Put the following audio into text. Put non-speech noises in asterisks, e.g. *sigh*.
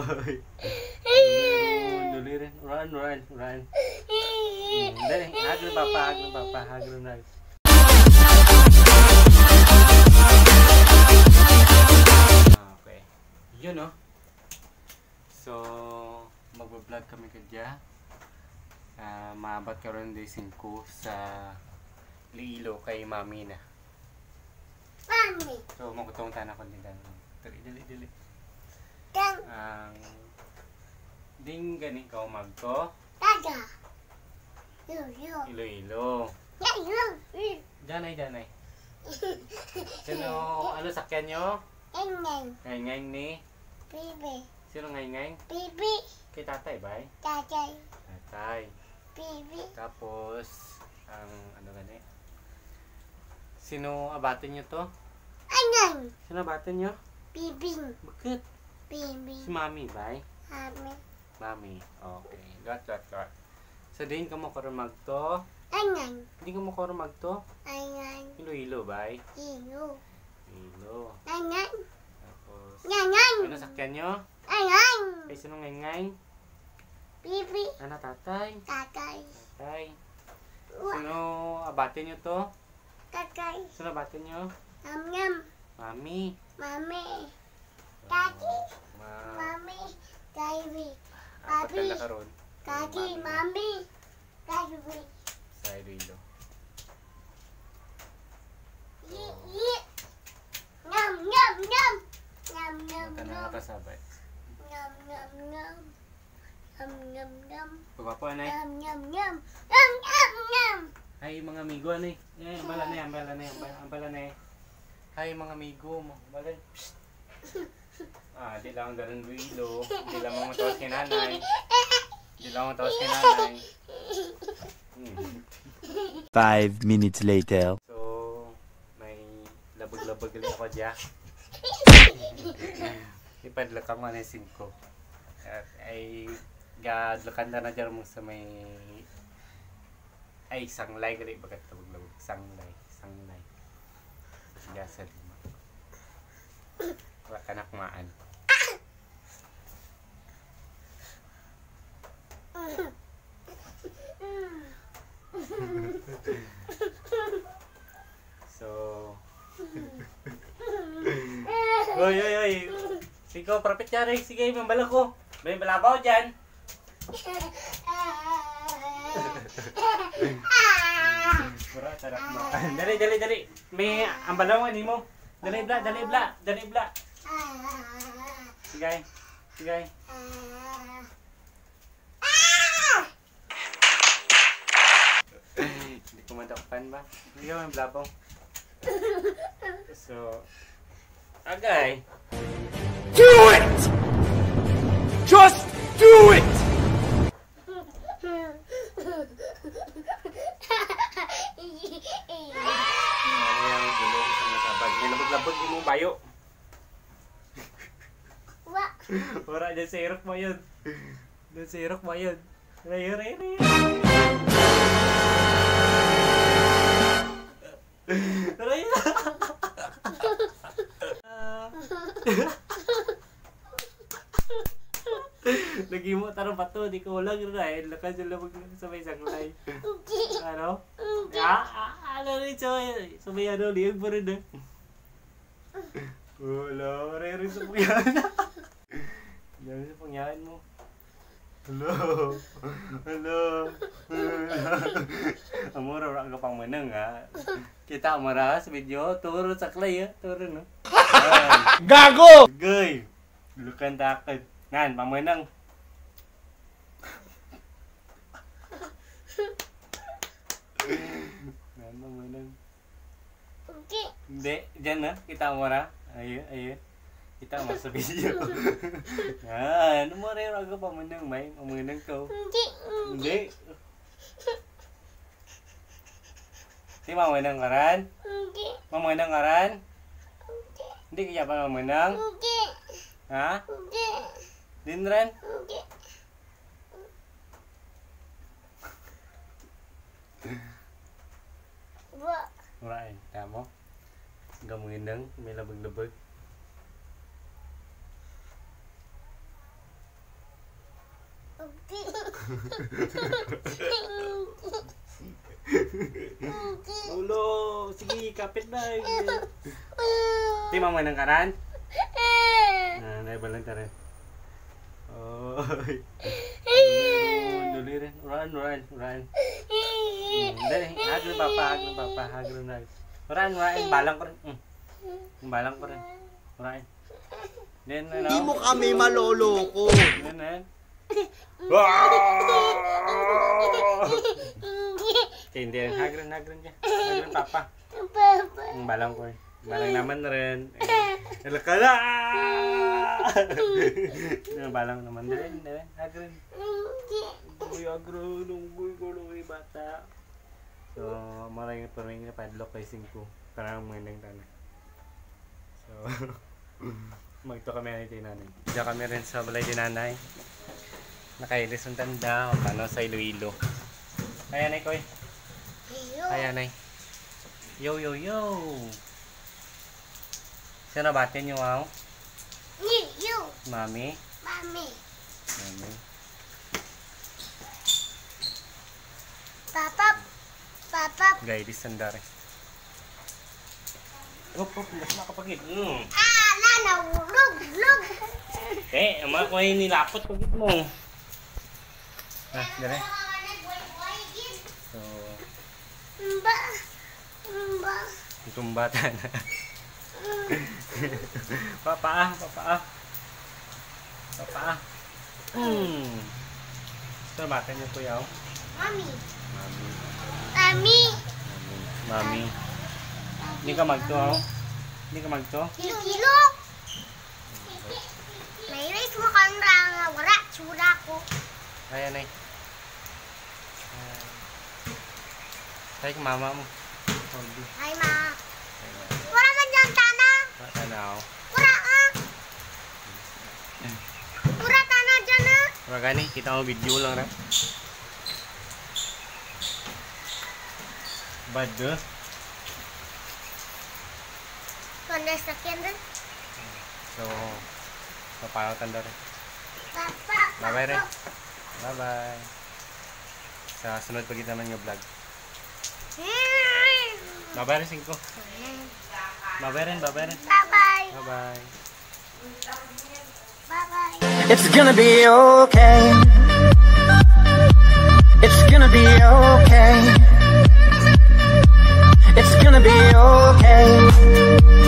Ay. Dali rin. Run, run, run. Dali, hag ng papa, hag ng papa, hag ng hag. Okay. Yun no. So, magbablog kami kadya. Uh, maabat karon day 5 sa Liilo kay Mami na. Mami. So, magutong tanah ko din Dali, dali, dali. Ang ding gani ka magto Daga. Yo. Iloilo. Yo. Danay, danay. *laughs* Sino, ano sakyan nyo? Engeng. Ngay ngay ni. Bibi. Sino ngay ngay? Bibi. Kay tatay ba? Daday. Tatay. Bibi. Tapos, ang ano gani? Sino abatin nyo to? Engeng. Sino abatin nyo? Bibing. Bakit? Bibi. Si Mami ba? Mami. Mami. Okay. Got, got, got. So, din ka mo karon magto? Engeng. Hindi ka mo karon magto? Engeng. Iloilo ba? Iyo. Ilo. Engeng. Tapos, Engeng. ano sakyan nyo? Engeng. Kay sino ngay? Bibi. Ano tatay? Tatay. Tatay. Sino abatin nyo to? Tatay. Sino abatin nyo? Yum, yum. Mami. Mami. Daddy. Karon. Daddy. Mami. Daddy. Sa Iloilo. Yi, yi. Yum, yum, yum. Yum, yum, Huwag ka na yum. nakasabay. Yum, yum, yum. Yum, yum, yum. Pagpapo anay. Yum, yum, yum. Yum, yum, yum. Hi mga amigo anay. Eh, bala na yan, bala na yan, bala, bala na. Hi mga amigo mo. Bala. Psst. *laughs* Ah, di lang darin Iloilo. Di lang mga matawas kay *laughs* *laughs* nanay. Di lang matawas kay nanay. Five minutes later. So, may labag-labag ulit ako dyan. *laughs* Ipadlak ako na yung 5. At ay gadlakan na na dyan mo sa may ay sanglay gali bagat labag-labag sanglay sanglay sa sa lima wala ka na kumaan so oy oy oy sige propet yari sige mambala ko may balabaw dyan Pura, sarap mo. *laughs* dali, dali, dali. May ambalawan ni mo. Dali, bla, dali, bla, dali, bla. Sige, sige. Hindi ko madakpan ba? Hindi ko may blabaw. So, agay. Do Wala, dyan sa irok mo yun. Dyan sa irok mo yun. Ray, ray, ray. Ray. Lagi mo tarong pato, di ko ulang rin. Lakas yung labag sa may sanglay. Ano? Ah, ah, ano rin may, sa ano, liyag pa rin eh. Wala, rin rin sa pangyahan. Dami sa pangyahan mo. Hello. Hello. Amora, wala ka pang manang ha. Kita amara sa video, turo sa clay ha. Turo no. Ay, Gago! Gay. Lukan takad. Nan, pamanang. Nan, pamanang. Okay. Hindi, dyan na. Kita mo ra. Ayun, ayun. Kita mo sa video. Yan. Ano mo rin ako pa manang may. Pamanang ko. Hindi. Hindi. Di mamanang karan? Hindi. Mamanang karan? Hindi kaya pa mamanang? Hindi. Ha? Hindi. Din rin? Hindi. Wa. Murain. Tamo? Gamuin lang. May labag-labag. Ulo, sige, kapit na. *laughs* Di mo ang karan? Ah, naibal lang tayo. Oy. Dali rin. Run, run, run. Hmm, Dali, hagro papa, hagro papa, hagro na. Run, run, balang ko rin. Mm. Balang ko rin. Run. Then, ano? Di mo kami maloloko. Then, then. Okay, hindi rin. Hagro, hagro niya. Hagro papa. Ang balang ko eh. Balang naman rin. Eh, Nalakala! *laughs* Ang balang naman. Din. Hagro. Uy, agro. Nunggoy ko nung bata. So, maraming parang nga padlock kay 5. Parang mga nang. So, *laughs* magto kami na tinanay. Diyan kami rin sa balay tinanay. Nakailis ang tanda. O, paano sa Iloilo. Ayan, ay, koy. Ayan, ay. Yo, yo, yo. Sino batin nyo, wow? You, Mami. mommy, Mami. papa, papa, Gay, di sandari. Up, up, mas makapagid. Mm. ah, lana, lug, lug. Eh, ama ko ay nilapot pagid mo. Ah, dire. So, Mba, mba, itong bata *laughs* na. papa, papa. Papa. Hmm. Sino bata niyo kuya? mami, Mami. mami, Mami. Hindi ka magto, oh. Hindi ka magto. kilo. May race mo kang nga wala, tsura ko. Ayan ay. Ay, mama mo. Hindi. Ay, ma. Wala man dyan, tana. Bata na ako. Wala ah. Wala tana dyan ah. Wala gani, kita mo video lang ra. Bad do. Kanda sakyan rin. So, papayaw tanda rin. Papa, Bye-bye rin. Papa. Bye-bye. Sa sunod pa kita man yung vlog. Hmm. Bye-bye rin, Singko. Bye-bye rin, bye-bye rin. Bye-bye. Bye-bye. Bye-bye. It's gonna be okay. It's gonna be okay. It's gonna be okay.